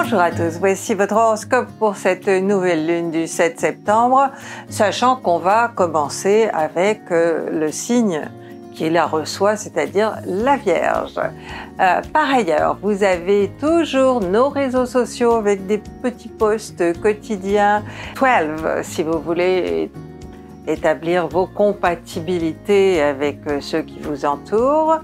Bonjour à tous, voici votre horoscope pour cette nouvelle lune du 7 septembre, sachant qu'on va commencer avec euh, le signe qui la reçoit, c'est-à-dire la Vierge. Euh, par ailleurs, vous avez toujours nos réseaux sociaux avec des petits posts quotidiens, 12 si vous voulez établir vos compatibilités avec euh, ceux qui vous entourent.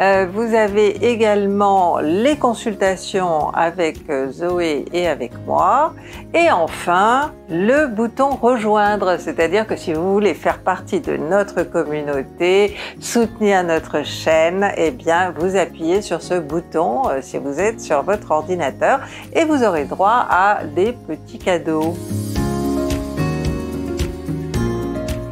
Euh, vous avez également les consultations avec euh, Zoé et avec moi. Et enfin, le bouton rejoindre, c'est-à-dire que si vous voulez faire partie de notre communauté, soutenir notre chaîne, eh bien, vous appuyez sur ce bouton si vous êtes sur votre ordinateur et vous aurez droit à des petits cadeaux.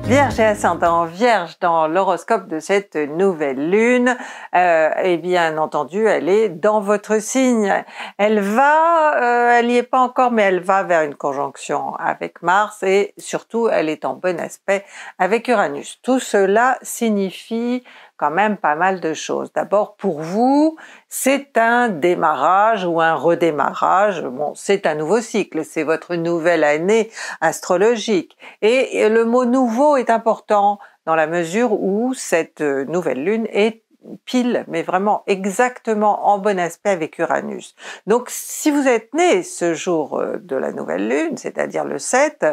Vierge et ascendant Vierge dans l'horoscope de cette nouvelle lune, euh, et bien entendu, elle est dans votre signe. Elle va, euh, elle n'y est pas encore, mais elle va vers une conjonction avec Mars et surtout, elle est en bon aspect avec Uranus. Tout cela signifie quand même pas mal de choses. D'abord, pour vous, c'est un démarrage ou un redémarrage. Bon, c'est un nouveau cycle, c'est votre nouvelle année astrologique. Et le mot nouveau est important dans la mesure où cette nouvelle lune est pile, mais vraiment exactement en bon aspect avec Uranus. Donc si vous êtes né ce jour euh, de la nouvelle lune, c'est-à-dire le 7,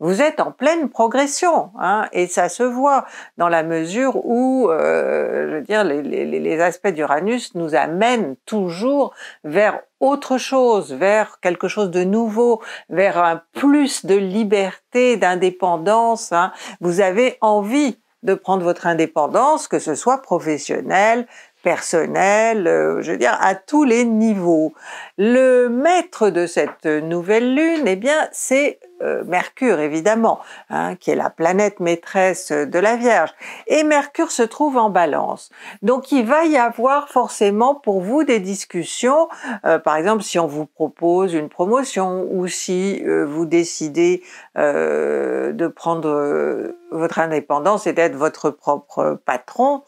vous êtes en pleine progression, hein, et ça se voit dans la mesure où, euh, je veux dire, les, aspects d'Uranus nous amènent toujours vers autre chose, vers quelque chose de nouveau, vers un plus de liberté, d'indépendance. Hein. Vous avez envie de prendre votre indépendance, que ce soit professionnel, personnel, euh, je veux dire, à tous les niveaux. Le maître de cette nouvelle lune, eh bien, c'est euh, Mercure, évidemment, hein, qui est la planète maîtresse de la Vierge. Et Mercure se trouve en balance. Donc, il va y avoir forcément pour vous des discussions, euh, par exemple, si on vous propose une promotion ou si vous décidez de prendre votre indépendance et d'être votre propre patron,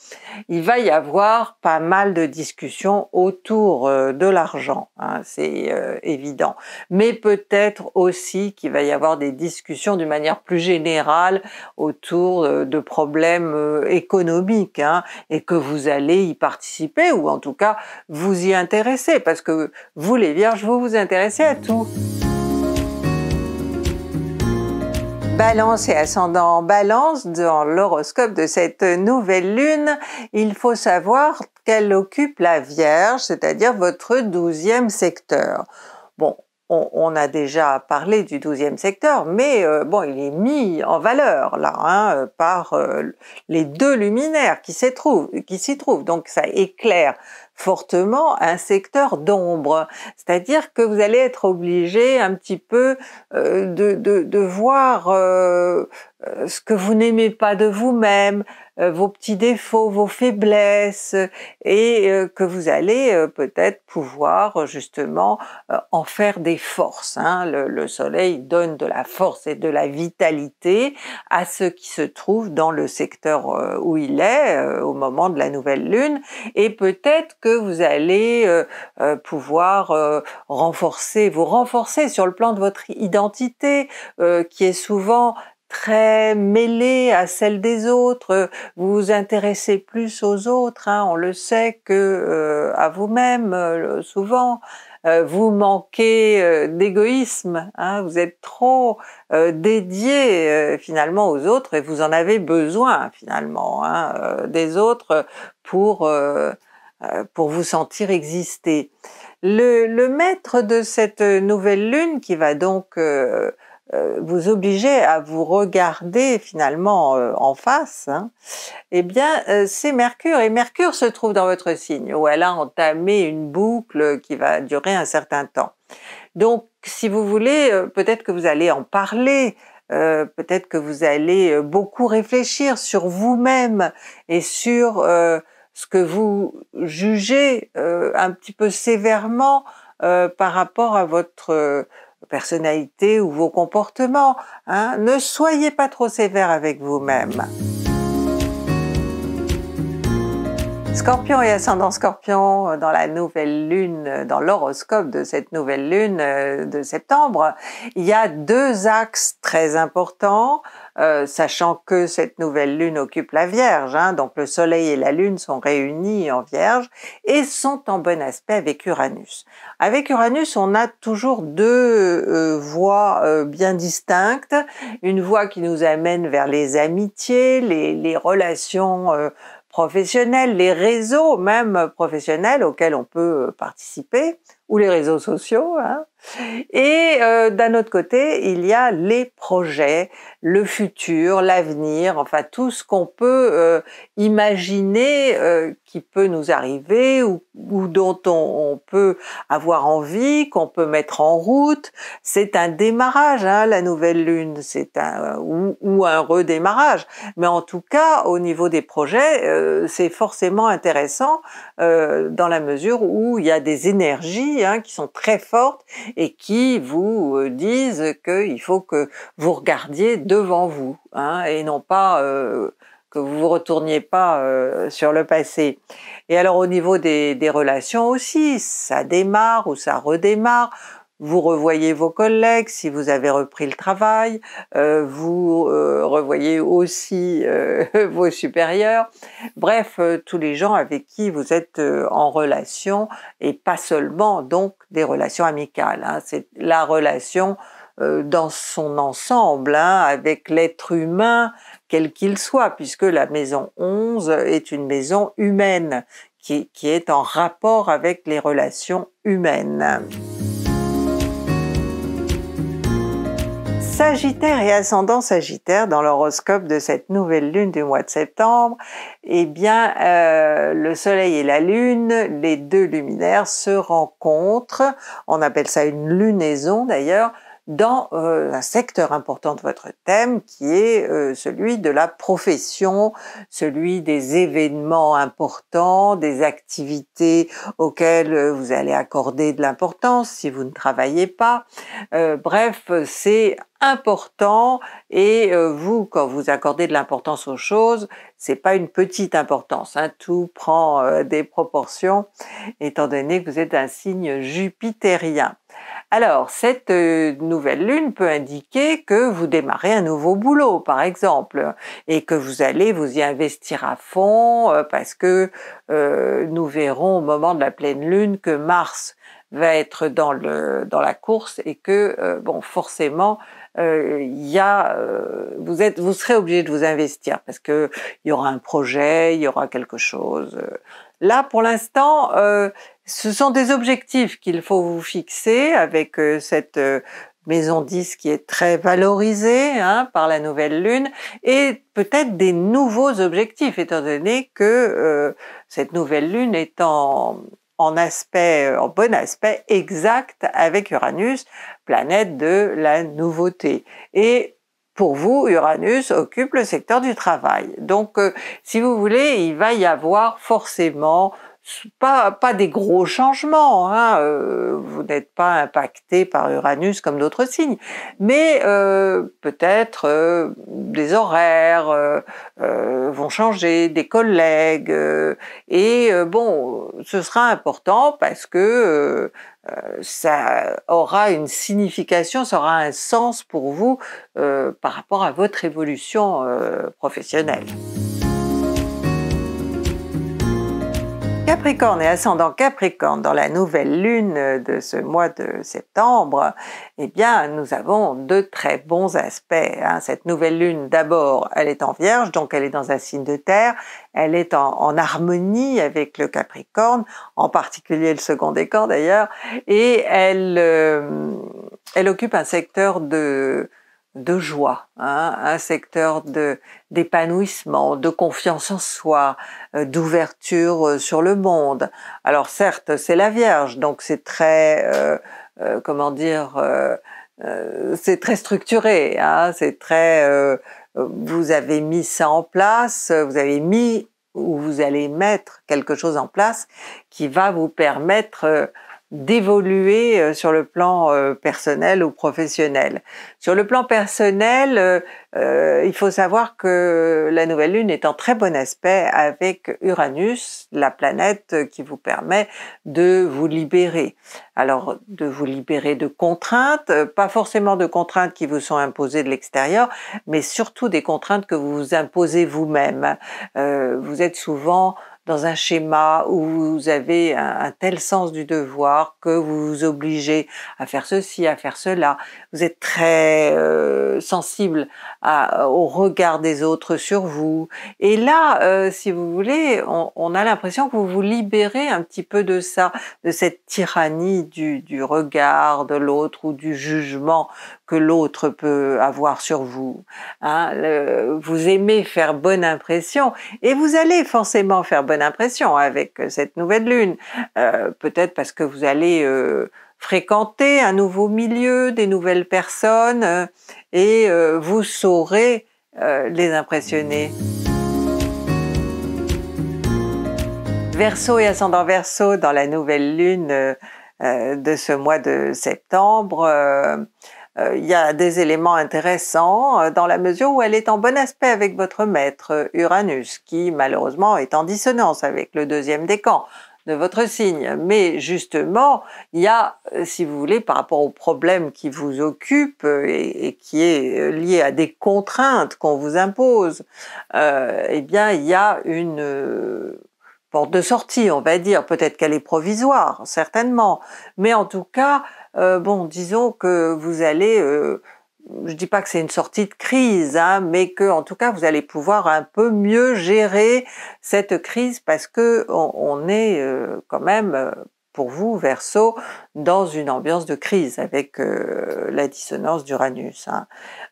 il va y avoir pas mal de discussions autour euh, de l'argent, hein, c'est euh, évident. Mais peut-être aussi qu'il va y avoir des discussions d'une manière plus générale autour euh, de problèmes économiques hein, et que vous allez y participer ou en tout cas vous y intéresser parce que vous les vierges, vous vous intéressez à tout. Balance et ascendant balance, dans l'horoscope de cette nouvelle lune, il faut savoir qu'elle occupe la Vierge, c'est-à-dire votre douzième secteur. Bon, on, a déjà parlé du douzième secteur, mais euh, bon, il est mis en valeur là hein, par euh, les deux luminaires qui s'y trouvent, trouvent. Donc ça éclaire fortement un secteur d'ombre. C'est-à-dire que vous allez être obligé un petit peu euh, de, voir euh, euh, ce que vous n'aimez pas de vous-même, euh, vos petits défauts, vos faiblesses, et euh, que vous allez peut-être pouvoir justement en faire des forces. Hein. Le, le, soleil donne de la force et de la vitalité à ce qui se trouve dans le secteur où il est au moment de la nouvelle lune, et peut-être que vous allez pouvoir renforcer, vous renforcer sur le plan de votre identité, qui est souvent très mêlée à celle des autres, vous vous intéressez plus aux autres, hein, on le sait, que euh, à vous-même euh, souvent. Euh, vous manquez d'égoïsme, hein, vous êtes trop dédié finalement aux autres et vous en avez besoin finalement hein, des autres pour pour vous sentir exister. Le, le, maître de cette nouvelle lune qui va donc euh, vous obliger à vous regarder finalement euh, en face, hein, eh bien euh, c'est Mercure. Et Mercure se trouve dans votre signe, où elle a entamé une boucle qui va durer un certain temps. Donc si vous voulez, peut-être que vous allez en parler, peut-être que vous allez beaucoup réfléchir sur vous-même et sur ce que vous jugez un petit peu sévèrement par rapport à votre personnalité ou vos comportements. Hein. Ne soyez pas trop sévère avec vous-même. Scorpion et ascendant Scorpion, euh, dans la nouvelle lune, euh, dans l'horoscope de cette nouvelle lune euh, de septembre, il y a deux axes très importants, sachant que cette nouvelle lune occupe la Vierge, hein, donc le Soleil et la Lune sont réunis en Vierge et sont en bon aspect avec Uranus. Avec Uranus, on a toujours deux voies bien distinctes, une voie qui nous amène vers les amitiés, les, les relations professionnels, les réseaux même professionnels auxquels on peut participer, ou les réseaux sociaux. Hein. Et euh, d'un autre côté, il y a les projets, le futur, l'avenir, enfin tout ce qu'on peut euh, imaginer euh, qui peut nous arriver ou, dont on, peut avoir envie, qu'on peut mettre en route. C'est un démarrage, hein, la nouvelle lune, c'est un ou, ou, un redémarrage. Mais en tout cas, au niveau des projets, c'est forcément intéressant dans la mesure où il y a des énergies hein, qui sont très fortes et qui vous euh, disent qu'il faut que vous regardiez devant vous hein, et non pas euh, que vous vous retourniez pas euh, sur le passé. Et alors au niveau des, des relations aussi, ça démarre ou ça redémarre vous revoyez vos collègues si vous avez repris le travail, euh, vous euh, revoyez aussi euh, vos supérieurs, bref, tous les gens avec qui vous êtes en relation et pas seulement donc des relations amicales. Hein. c'est la relation dans son ensemble hein, avec l'être humain quel qu'il soit, puisque la maison 11 est une maison humaine qui, qui est en rapport avec les relations humaines. Sagittaire et ascendant Sagittaire dans l'horoscope de cette nouvelle lune du mois de septembre, eh bien euh, le Soleil et la Lune, les deux luminaires se rencontrent. On appelle ça une lunaison d'ailleurs dans euh, un secteur important de votre thème qui est euh, celui de la profession, celui des événements importants, des activités auxquelles euh, vous allez accorder de l'importance si vous ne travaillez pas. bref, c'est important et vous, quand vous accordez de l'importance aux choses, c'est pas une petite importance. Hein, tout prend des proportions étant donné que vous êtes un signe jupitérien. Alors, cette euh, nouvelle lune peut indiquer que vous démarrez un nouveau boulot, par exemple, et que vous allez vous y investir à fond, euh, parce que euh, nous verrons au moment de la pleine lune que Mars va être dans, le, dans la course et que, bon, forcément, il y a, vous êtes, vous serez obligé de vous investir parce que il y aura un projet, il y aura quelque chose. Là, pour l'instant, ce sont des objectifs qu'il faut vous fixer avec euh, cette euh, maison 10 qui est très valorisée hein, par la nouvelle lune et peut-être des nouveaux objectifs étant donné que euh, cette nouvelle lune est en, en aspect, en bon aspect exact avec Uranus, planète de la nouveauté. Et pour vous, Uranus occupe le secteur du travail. Donc, si vous voulez, il va y avoir forcément pas, pas des gros changements, hein, euh, vous n'êtes pas impacté par Uranus comme d'autres signes, mais euh, peut-être euh, des horaires vont changer, des collègues, et bon, ce sera important parce que ça aura une signification, ça aura un sens pour vous par rapport à votre évolution professionnelle. Capricorne et ascendant Capricorne dans la nouvelle lune de ce mois de septembre, eh bien, nous avons de très bons aspects. Hein. Cette nouvelle lune, d'abord, elle est en Vierge, donc elle est dans un signe de terre. Elle est en, harmonie avec le Capricorne, en particulier le second décan d'ailleurs, et elle, euh, elle occupe un secteur de de joie, hein, un secteur de d'épanouissement, de confiance en soi, euh, d'ouverture euh, sur le monde. Alors certes, c'est la Vierge, donc c'est très, euh, comment dire, c'est très structuré, hein, c'est très, vous avez mis ça en place, vous avez mis ou vous allez mettre quelque chose en place qui va vous permettre d'évoluer euh, sur le plan euh, personnel ou professionnel. Sur le plan personnel, euh, il faut savoir que la nouvelle lune est en très bon aspect avec Uranus, la planète qui vous permet de vous libérer. Alors de vous libérer de contraintes, pas forcément de contraintes qui vous sont imposées de l'extérieur, mais surtout des contraintes que vous vous imposez vous-même. vous êtes souvent dans un schéma où vous avez un, tel sens du devoir que vous vous obligez à faire ceci, à faire cela. Vous êtes très euh, sensible au regard des autres sur vous. Et là, euh, si vous voulez, on, a l'impression que vous vous libérez un petit peu de ça, de cette tyrannie du regard de l'autre ou du jugement que l'autre peut avoir sur vous. Hein, vous aimez faire bonne impression et vous allez forcément faire bonne impression avec cette nouvelle lune. Euh, peut-être parce que vous allez euh, fréquenter un nouveau milieu, des nouvelles personnes euh, et vous saurez les impressionner. Verseau et ascendant Verseau dans la nouvelle lune de ce mois de septembre euh, il y a des éléments intéressants euh, dans la mesure où elle est en bon aspect avec votre maître euh, Uranus, qui malheureusement est en dissonance avec le deuxième décan de votre signe. Mais justement, il y a, si vous voulez, par rapport au problème qui vous occupe et, qui est lié à des contraintes qu'on vous impose, eh bien, il y a une porte de sortie, on va dire. Peut-être qu'elle est provisoire, certainement. Mais en tout cas, euh, bon, disons que vous allez, euh, je dis pas que c'est une sortie de crise, hein, mais que en tout cas vous allez pouvoir un peu mieux gérer cette crise parce que on, est euh, quand même pour vous, Verseau, dans une ambiance de crise avec la dissonance d'Uranus. Hein.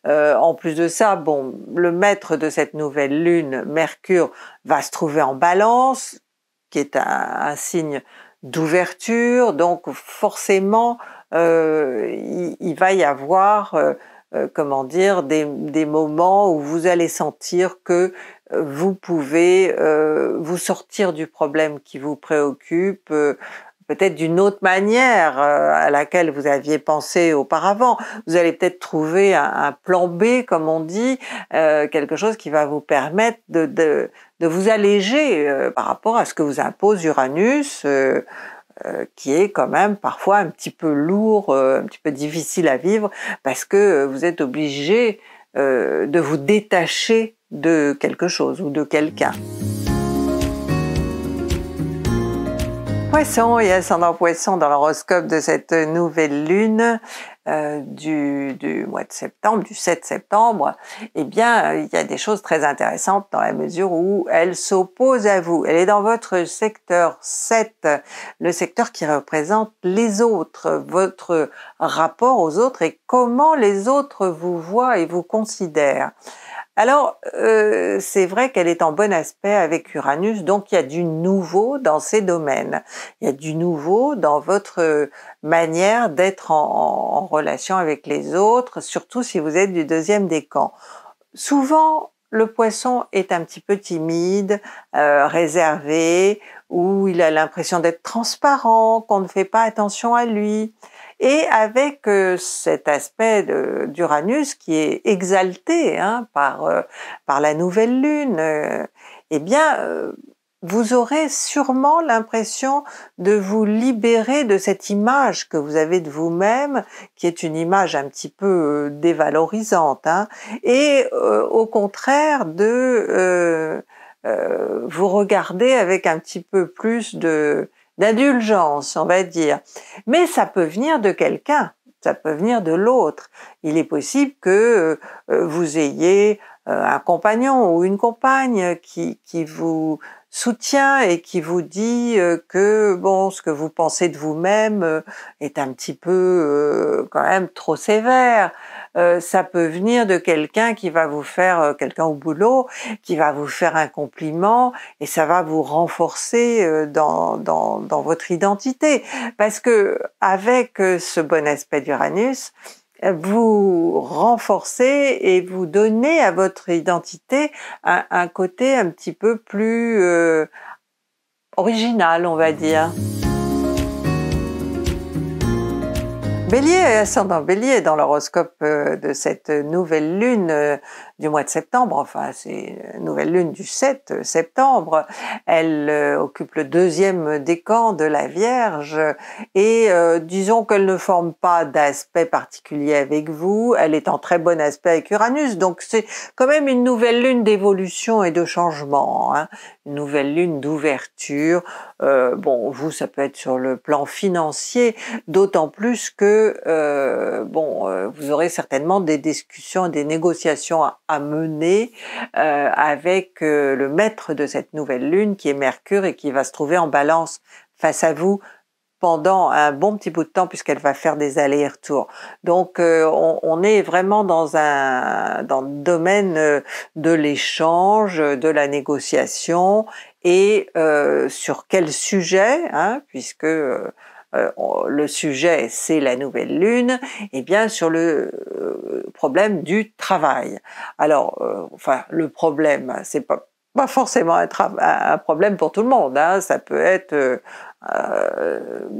en plus de ça, bon, le maître de cette nouvelle lune, Mercure, va se trouver en balance, qui est un signe d'ouverture, donc forcément euh, il, va y avoir, euh, euh, comment dire, des, moments où vous allez sentir que vous pouvez vous sortir du problème qui vous préoccupe, peut-être d'une autre manière à laquelle vous aviez pensé auparavant. Vous allez peut-être trouver un, plan B, comme on dit, quelque chose qui va vous permettre de, de, vous alléger par rapport à ce que vous impose Uranus. Euh, qui est quand même parfois un petit peu lourd, euh, un petit peu difficile à vivre, parce que euh, vous êtes obligé de vous détacher de quelque chose ou de quelqu'un. Poisson et ascendant poisson dans l'horoscope de cette nouvelle lune, euh, du, du, mois de septembre, du 7 septembre, eh bien, il y a des choses très intéressantes dans la mesure où elle s'oppose à vous. Elle est dans votre secteur 7, le secteur qui représente les autres, votre rapport aux autres et comment les autres vous voient et vous considèrent. Alors, euh, c'est vrai qu'elle est en bon aspect avec Uranus, donc il y a du nouveau dans ces domaines. Il y a du nouveau dans votre manière d'être en, relation avec les autres, surtout si vous êtes du deuxième décan. Souvent, le poisson est un petit peu timide, euh, réservé, ou il a l'impression d'être transparent, qu'on ne fait pas attention à lui. Et avec euh, cet aspect d'Uranus qui est exalté hein, par, euh, par la nouvelle lune, euh, eh bien, vous aurez sûrement l'impression de vous libérer de cette image que vous avez de vous-même, qui est une image un petit peu dévalorisante, hein, et au contraire de vous regarder avec un petit peu plus de d'indulgence, on va dire. Mais ça peut venir de quelqu'un, ça peut venir de l'autre. Il est possible que euh, vous ayez euh, un compagnon ou une compagne qui, qui vous soutient et qui vous dit euh, que bon, ce que vous pensez de vous-même est un petit peu quand même trop sévère. Euh, ça peut venir de quelqu'un qui va vous faire, euh, quelqu'un au boulot, qui va vous faire un compliment et ça va vous renforcer euh, dans, dans, dans votre identité. Parce que avec ce bon aspect d'Uranus, vous renforcez et vous donnez à votre identité un, côté un petit peu plus original, on va dire. Bélier et ascendant Bélier dans l'horoscope euh, de cette nouvelle lune euh, du mois de septembre, enfin c'est nouvelle lune du 7 septembre, elle euh, occupe le deuxième décan de la Vierge et disons qu'elle ne forme pas d'aspect particulier avec vous, elle est en très bon aspect avec Uranus, donc c'est quand même une nouvelle lune d'évolution et de changement, hein. une nouvelle lune d'ouverture. bon, vous ça peut être sur le plan financier, d'autant plus que euh, bon, euh, vous aurez certainement des discussions, des négociations à, mener euh, avec le maître de cette nouvelle lune qui est Mercure et qui va se trouver en balance face à vous pendant un bon petit bout de temps puisqu'elle va faire des allers-retours. Donc on, est vraiment dans un dans le domaine de l'échange, de la négociation et sur quel sujet, hein, puisque euh, le sujet c'est la nouvelle lune, et bien sur le euh, problème du travail. Alors, euh, enfin, le problème, c'est pas pas forcément un, un, problème pour tout le monde. Hein. Ça peut être,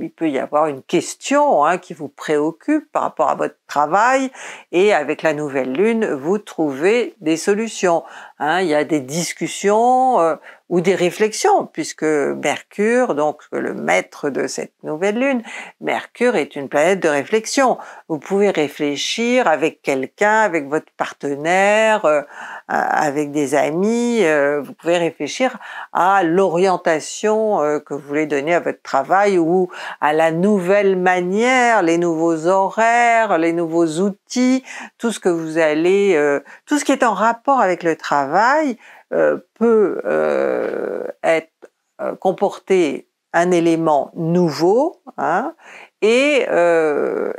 il peut y avoir une question hein, qui vous préoccupe par rapport à votre travail, et avec la nouvelle lune, vous trouvez des solutions. Hein. Il y a des discussions ou des réflexions, puisque Mercure, donc le maître de cette nouvelle lune, Mercure est une planète de réflexion. Vous pouvez réfléchir avec quelqu'un, avec votre partenaire, euh, avec des amis, euh, vous pouvez réfléchir à l'orientation euh, que vous voulez donner à votre travail ou à la nouvelle manière, les nouveaux horaires, les nouveaux outils, tout ce que vous allez, tout ce qui est en rapport avec le travail, euh, peut euh, euh, comporter un élément nouveau hein, et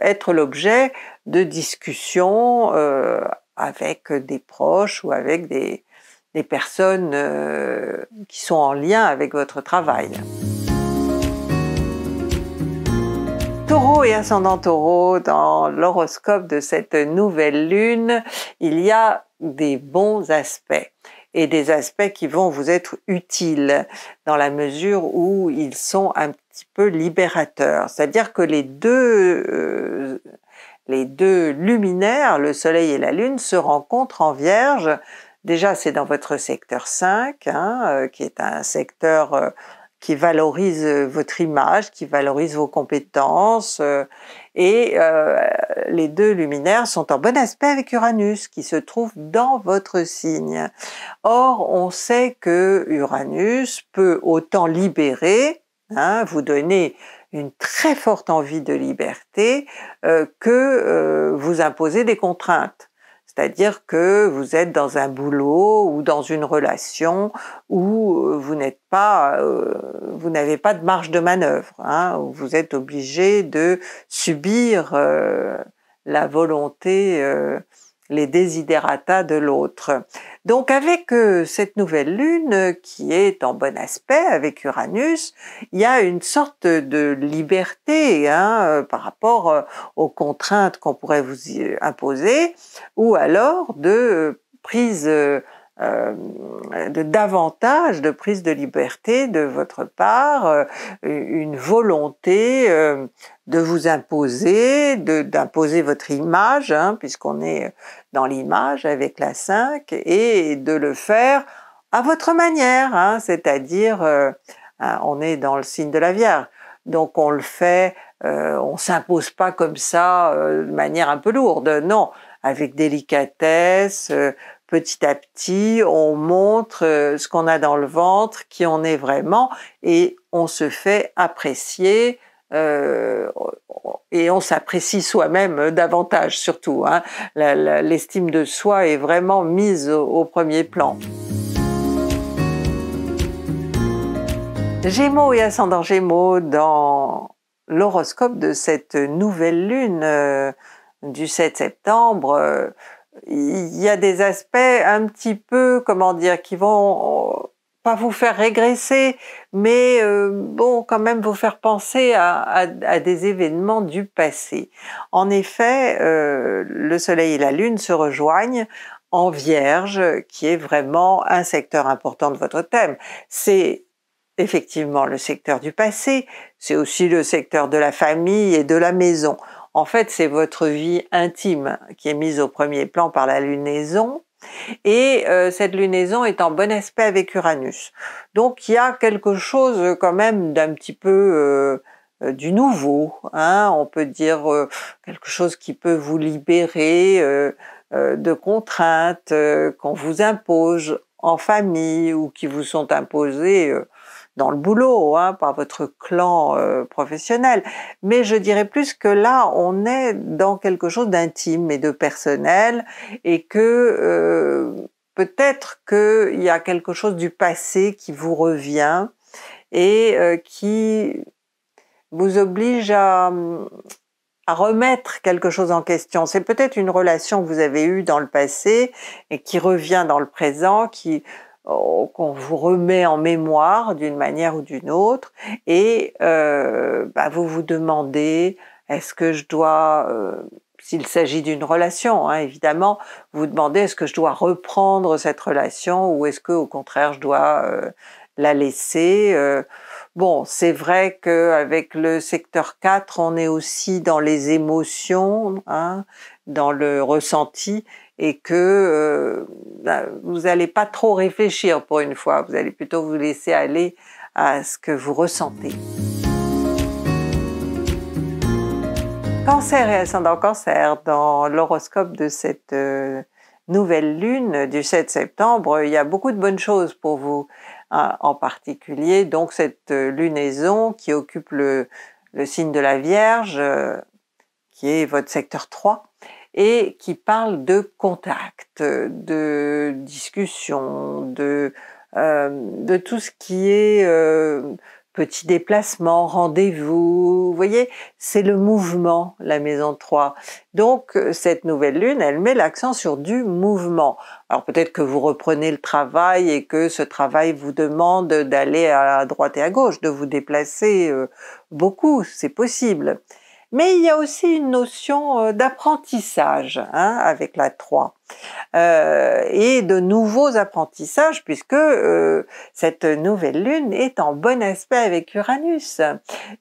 être l'objet de discussions avec des proches ou avec des personnes qui sont en lien avec votre travail. Taureau et ascendant taureau, dans l'horoscope de cette nouvelle lune, il y a des bons aspects et des aspects qui vont vous être utiles dans la mesure où ils sont un petit peu libérateurs. C'est-à-dire que les deux, euh, les deux luminaires, le soleil et la lune, se rencontrent en vierge. Déjà, c'est dans votre secteur 5, hein, euh, qui est un secteur euh, qui valorise votre image, qui valorise vos compétences. Euh, et euh, les deux luminaires sont en bon aspect avec Uranus, qui se trouve dans votre signe. Or, on sait que Uranus peut autant libérer, hein, vous donner une très forte envie de liberté, que vous imposer des contraintes. C'est-à-dire que vous êtes dans un boulot ou dans une relation où euh, vous n'êtes pas, euh, vous n'avez pas de marge de manœuvre, hein, où vous êtes obligé de subir euh, la volonté les desiderata de l'autre. Donc avec euh, cette nouvelle lune euh, qui est en bon aspect avec Uranus, il y a une sorte de liberté hein, euh, par rapport aux contraintes qu'on pourrait vous imposer, ou alors de prise euh, de davantage de prise de liberté de votre part, euh, une volonté euh, de vous imposer, d'imposer votre image, hein, puisqu'on est dans l'image avec la 5, et de le faire à votre manière, hein, c'est-à-dire hein, on est dans le signe de la Vierge, donc on le fait, on s'impose pas comme ça de manière un peu lourde, non, avec délicatesse, petit à petit, on montre euh, ce qu'on a dans le ventre, qui on est vraiment, et on se fait apprécier euh, et on s'apprécie soi-même davantage surtout. Hein. L'estime de soi est vraiment mise au, premier plan. Gémeaux et ascendant Gémeaux dans l'horoscope de cette nouvelle lune euh, du 7 septembre il y a des aspects un petit peu, comment dire, qui vont euh, pas vous faire régresser, mais euh, bon, quand même vous faire penser à, des événements du passé. En effet, euh, le Soleil et la Lune se rejoignent en Vierge, qui est vraiment un secteur important de votre thème. C'est effectivement le secteur du passé, c'est aussi le secteur de la famille et de la maison. En fait, c'est votre vie intime qui est mise au premier plan par la lunaison. Et euh, cette lunaison est en bon aspect avec Uranus. Donc il y a quelque chose quand même d'un petit peu euh, du nouveau. Hein. On peut dire quelque chose qui peut vous libérer de contraintes qu'on vous impose en famille ou qui vous sont imposées dans le boulot, hein, par votre clan euh, professionnel. Mais je dirais plus que là, on est dans quelque chose d'intime et de personnel, et que euh, peut-être qu'il y a quelque chose du passé qui vous revient et euh, qui vous oblige à, à remettre quelque chose en question. C'est peut-être une relation que vous avez eue dans le passé et qui revient dans le présent, qui qu'on vous remet en mémoire d'une manière ou d'une autre, et euh, bah, vous vous demandez est-ce que je dois, euh, s'il s'agit d'une relation, hein, évidemment, vous demandez est-ce que je dois reprendre cette relation ou est-ce que au contraire je dois euh, la laisser. Bon, c'est vrai qu'avec le secteur 4, on est aussi dans les émotions, hein, dans le ressenti, et que euh, bah, vous n'allez pas trop réfléchir pour une fois, vous allez plutôt vous laisser aller à ce que vous ressentez. Cancer et ascendant cancer, dans l'horoscope de cette euh, nouvelle lune du 7 septembre, il y a beaucoup de bonnes choses pour vous, en particulier donc cette euh, lunaison qui occupe le, signe de la Vierge, qui est votre secteur 3, et qui parle de contact, de discussion, de, euh, de tout ce qui est euh, petit déplacement, rendez-vous. Vous voyez, c'est le mouvement, la maison 3. Donc, cette nouvelle lune, elle met l'accent sur du mouvement. Alors peut-être que vous reprenez le travail et que ce travail vous demande d'aller à droite et à gauche, de vous déplacer euh, beaucoup, c'est possible. Mais il y a aussi une notion euh, d'apprentissage hein, avec la 3 euh, et de nouveaux apprentissages puisque euh, cette nouvelle lune est en bon aspect avec Uranus.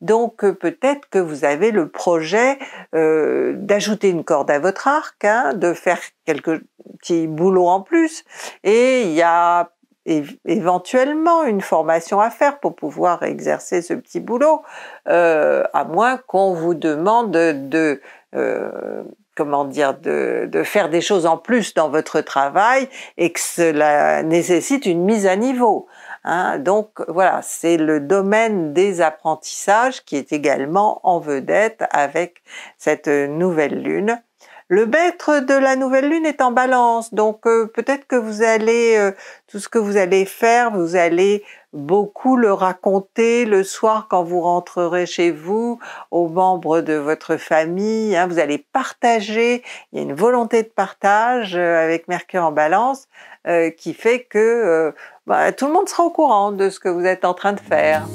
Donc peut-être que vous avez le projet d'ajouter une corde à votre arc, hein, de faire quelques petits boulots en plus et il y a éventuellement une formation à faire pour pouvoir exercer ce petit boulot, euh, à moins qu'on vous demande de, euh, comment dire, de, de, faire des choses en plus dans votre travail et que cela nécessite une mise à niveau. Hein. Donc voilà, c'est le domaine des apprentissages qui est également en vedette avec cette nouvelle lune. Le maître de la nouvelle lune est en balance, donc euh, peut-être que vous allez, euh, tout ce que vous allez faire, vous allez beaucoup le raconter le soir quand vous rentrerez chez vous, aux membres de votre famille, hein, vous allez partager, il y a une volonté de partage euh, avec Mercure en balance qui fait que bah, tout le monde sera au courant de ce que vous êtes en train de faire.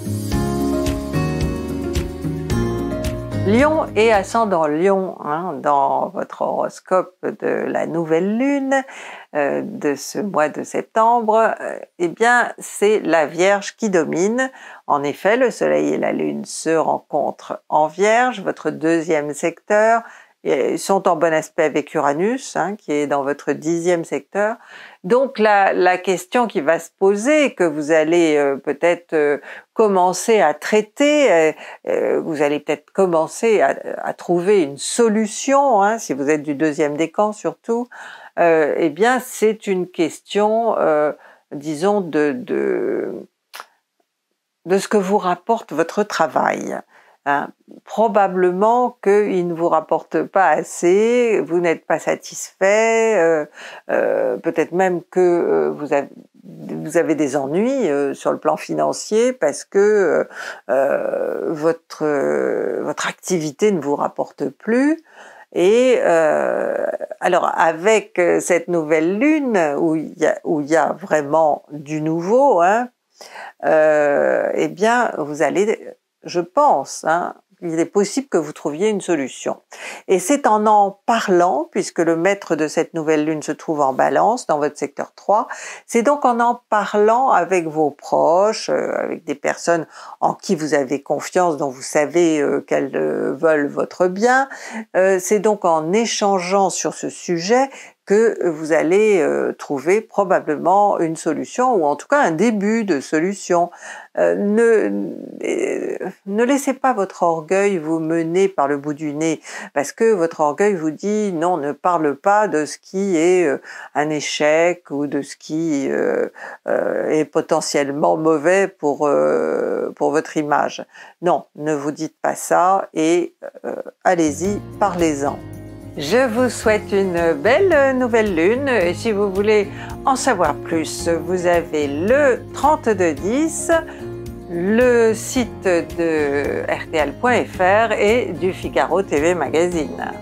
Lion et ascendant Lion hein, dans votre horoscope de la nouvelle lune euh, de ce mois de septembre, euh, eh bien c'est la Vierge qui domine. En effet, le Soleil et la Lune se rencontrent en Vierge, votre deuxième secteur, ils sont en bon aspect avec Uranus, hein, qui est dans votre dixième secteur. Donc la, question qui va se poser, que vous allez euh, peut-être euh, commencer à traiter, euh, vous allez peut-être commencer à, trouver une solution, hein, si vous êtes du deuxième décan surtout, eh bien c'est une question, disons, de, de ce que vous rapporte votre travail. Hein, probablement qu'il ne vous rapporte pas assez, vous n'êtes pas satisfait, euh, euh, peut-être même que euh, vous, avez, des ennuis sur le plan financier parce que votre, votre activité ne vous rapporte plus. Et alors avec cette nouvelle lune où il y a, où il y a vraiment du nouveau, hein, eh bien vous allez je pense, hein, il est possible que vous trouviez une solution. Et c'est en en parlant, puisque le maître de cette nouvelle lune se trouve en balance dans votre secteur 3, c'est donc en en parlant avec vos proches, euh, avec des personnes en qui vous avez confiance, dont vous savez euh, qu'elles euh, veulent votre bien, c'est donc en échangeant sur ce sujet que vous allez euh, trouver probablement une solution ou en tout cas un début de solution. Euh, ne, euh, ne laissez pas votre orgueil vous mener par le bout du nez parce que votre orgueil vous dit non, ne parle pas de ce qui est un échec ou de ce qui est potentiellement mauvais pour, pour votre image. Non, ne vous dites pas ça et allez-y, parlez-en. Je vous souhaite une belle nouvelle lune et si vous voulez en savoir plus, vous avez le 3210, le site de rtl.fr et du Figaro TV Magazine.